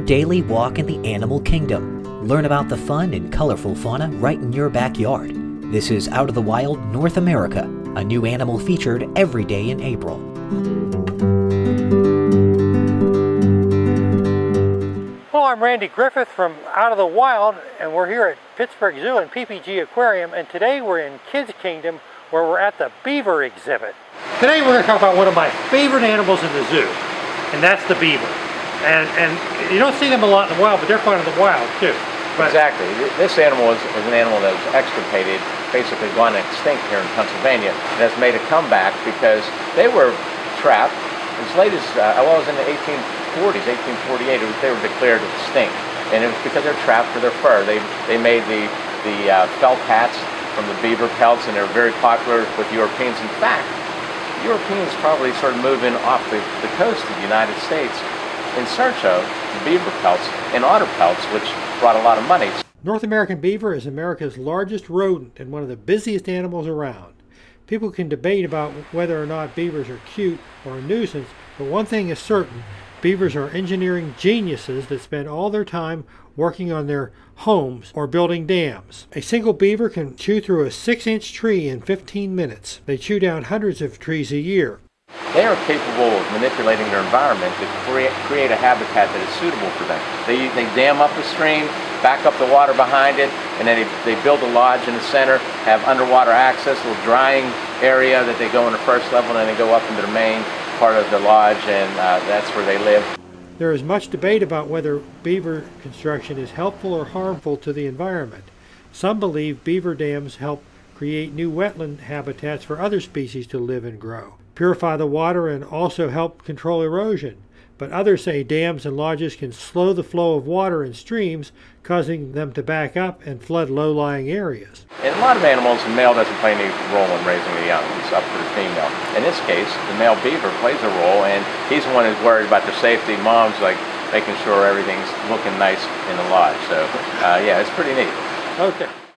daily walk in the animal kingdom. Learn about the fun and colorful fauna right in your backyard. This is Out of the Wild North America, a new animal featured every day in April. Hello, I'm Randy Griffith from Out of the Wild, and we're here at Pittsburgh Zoo and PPG Aquarium, and today we're in Kids Kingdom, where we're at the beaver exhibit. Today we're going to talk about one of my favorite animals in the zoo, and that's the beaver. And, and you don't see them a lot in the wild, but they're found in the wild too. But exactly. This animal is, is, an animal that was extirpated, basically gone extinct here in Pennsylvania, and has made a comeback because they were trapped as late as, uh, well, it was in the 1840s, 1848, was, they were declared extinct. And it was because they're trapped for their fur. They, they made the, the uh, felt hats from the beaver pelts, and they're very popular with Europeans. In fact, Europeans probably started moving off the, the coast of the United States in search of beaver pelts and otter pelts, which brought a lot of money. North American beaver is America's largest rodent and one of the busiest animals around. People can debate about whether or not beavers are cute or a nuisance, but one thing is certain beavers are engineering geniuses that spend all their time working on their homes or building dams. A single beaver can chew through a 6 inch tree in 15 minutes. They chew down hundreds of trees a year. They are capable of manipulating their environment to create, create a habitat that is suitable for them. They, they dam up a stream, back up the water behind it, and then they, they build a lodge in the center, have underwater access, a little drying area that they go in the first level, and then they go up into the main part of the lodge, and uh, that's where they live. There is much debate about whether beaver construction is helpful or harmful to the environment. Some believe beaver dams help create new wetland habitats for other species to live and grow purify the water and also help control erosion. But others say dams and lodges can slow the flow of water in streams, causing them to back up and flood low-lying areas. In a lot of animals, the male doesn't play any role in raising the young. It's up to the female. In this case, the male beaver plays a role, and he's the one who's worried about their safety. Mom's like making sure everything's looking nice in the lodge. So, uh, yeah, it's pretty neat. Okay.